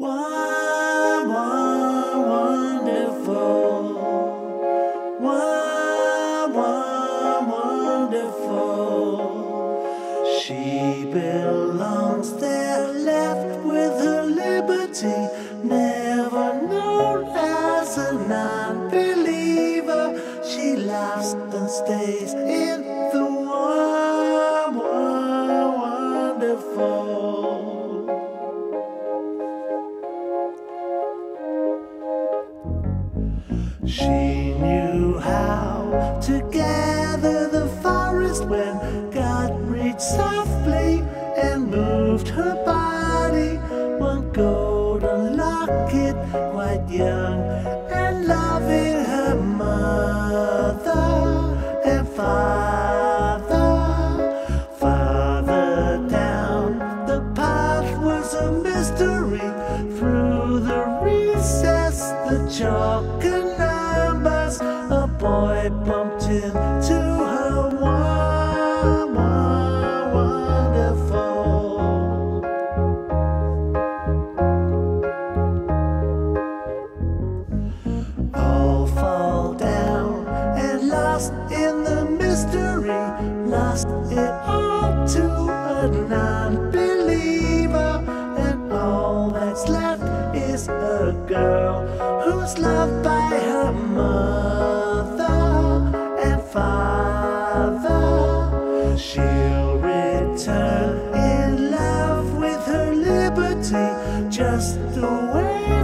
One, one, wonderful. One, one, wonderful. She belongs there, left with her liberty, never known as a non-believer. She laughs and stays in She knew how to gather the forest when God reached softly and moved her body. One golden locket, quite young and loving her mother and father. Farther down the path was a mystery through the recess, the chalk and boy bumped into her. One, one, wonderful. all fall down and lost in the mystery, lost it all to a non-believer, and all that's left is a girl who's loved by her mother She'll return in love with her liberty, just the way